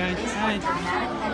Right, right.